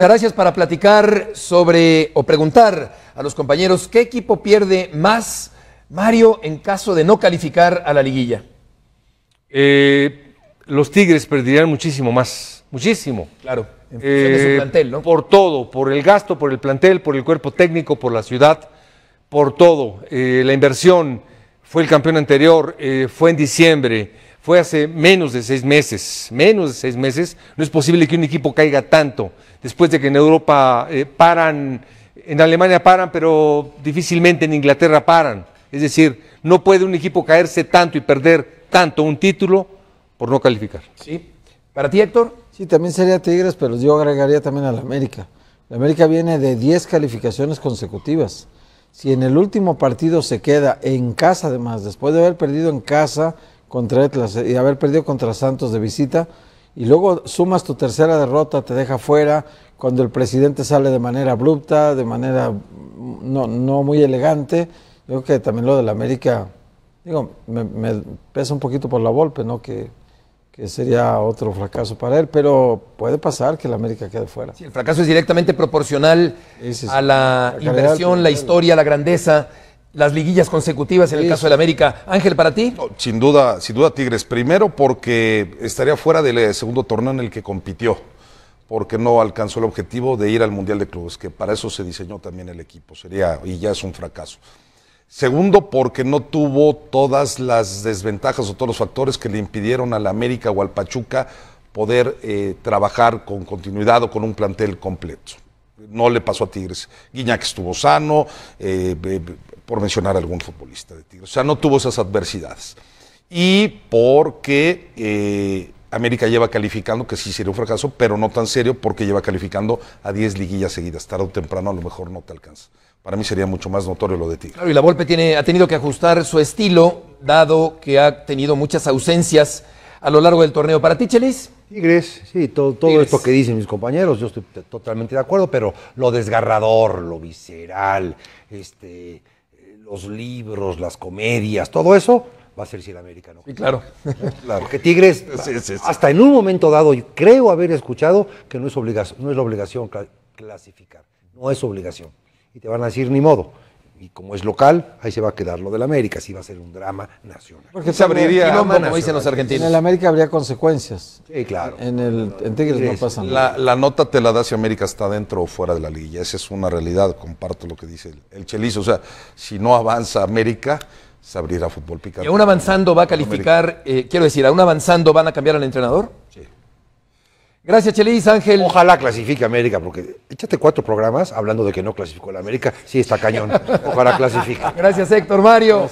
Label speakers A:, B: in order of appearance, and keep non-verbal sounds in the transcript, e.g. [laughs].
A: Gracias para platicar sobre o preguntar a los compañeros qué equipo pierde más, Mario, en caso de no calificar a la liguilla.
B: Eh, los Tigres perderían muchísimo más, muchísimo.
A: Claro, en función de su
B: Eh,
A: plantel, ¿no?
B: Por todo, por el gasto, por el plantel, por el cuerpo técnico, por la ciudad, por todo. Eh, la inversión fue el campeón anterior, eh, fue en diciembre, fue hace menos de seis meses, menos de seis meses. No es posible que un equipo caiga tanto después de que en Europa eh, paran, en Alemania paran, pero difícilmente en Inglaterra paran. Es decir, no puede un equipo caerse tanto y perder tanto un título por no calificar.
A: Sí. Para ti, Héctor.
C: Sí, también sería Tigres, pero yo agregaría también a la América. La América viene de 10 calificaciones consecutivas. Si en el último partido se queda en casa, además, después de haber perdido en casa contra Atlas y haber perdido contra Santos de visita, y luego sumas tu tercera derrota, te deja fuera, cuando el presidente sale de manera abrupta, de manera mm, no, no muy elegante, yo creo que también lo de la América, digo, me, me pesa un poquito por la golpe, ¿no? Que, que sería otro fracaso para él, pero puede pasar que la América quede fuera.
A: Sí, el fracaso es directamente proporcional
C: Sí, sí,
A: a la,
C: La
A: inversión,
C: del
A: la historia, la grandeza, las liguillas consecutivas en el
C: Sí,
A: caso
C: sí.
A: de la América. Ángel, para ti.
D: No, sin duda, sin duda Tigres. Primero porque estaría fuera del eh, segundo torneo en el que compitió, porque no alcanzó el objetivo de ir al Mundial de Clubes, que para eso se diseñó también el equipo. Sería, y ya es un fracaso. Segundo, porque no tuvo todas las desventajas o todos los factores que le impidieron a la América o al Pachuca poder eh, trabajar con continuidad o con un plantel completo. No le pasó a Tigres. Guiñac estuvo sano, eh, be- por mencionar algún futbolista de Tigres. O sea, no tuvo esas adversidades. Y porque eh, América lleva calificando, que sí sería un fracaso, pero no tan serio, porque lleva calificando a 10 liguillas seguidas. Tarde o temprano a lo mejor no te alcanza. Para mí sería mucho más notorio lo de Tigres.
A: Claro, y la Volpe tiene, ha tenido que ajustar su estilo, dado que ha tenido muchas ausencias a lo largo del torneo. Para ti, Chelis.
E: Tigres, sí, todo, todo
A: Tigres.
E: esto que dicen mis compañeros, yo estoy totalmente de acuerdo, pero lo desgarrador, lo visceral, este, los libros, las comedias, todo eso va a ser si el América no.
A: Sí, claro. [laughs]
E: Porque Tigres,
D: Sí, sí, sí.
E: hasta en un momento dado, yo creo haber escuchado que no es, obligación, no es la obligación cla- clasificar, no es obligación. Y te van a decir ni modo. Y como es local, ahí se va a quedar lo del América, sí va a ser un drama nacional.
C: Porque
D: Se abriría-
A: como dicen los
C: En
A: argentinos.
C: el América habría consecuencias.
E: Sí, claro.
C: En, el, en Tigres no pasa nada.
D: La, la nota te la da si América está dentro o fuera de la liguilla. Esa es una realidad, comparto lo que dice el, el Chelizo. O sea, si no avanza América, se abrirá fútbol
A: Y
D: picante.
A: aún avanzando va a calificar, eh, quiero decir, aún avanzando van a cambiar al entrenador.
D: Sí.
A: Gracias, Chelis. Ángel.
E: Ojalá clasifique América, porque échate cuatro programas hablando de que no clasificó la América. Sí, está cañón. Ojalá clasifique.
A: Gracias, Héctor Mario.